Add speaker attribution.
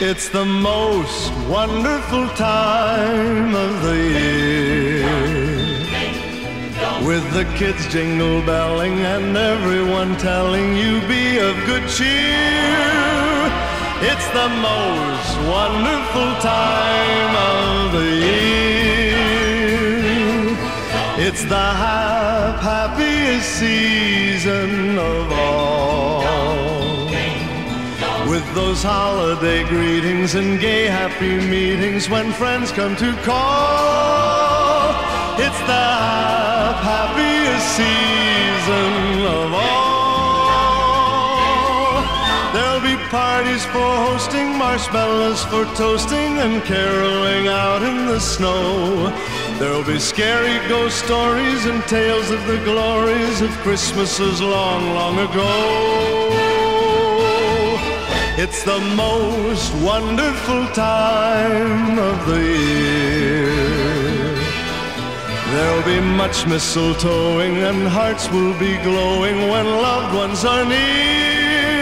Speaker 1: It's the most wonderful time of the year. With the kids jingle belling and everyone telling you be of good cheer. It's the most wonderful time It's the hap- happiest season of all. With those holiday greetings and gay happy meetings when friends come to call. It's the hap- happiest season parties for hosting, marshmallows for toasting, and caroling out in the snow. There'll be scary ghost stories and tales of the glories of Christmases long, long ago. It's the most wonderful time of the year. There'll be much mistletoeing and hearts will be glowing when loved ones are near.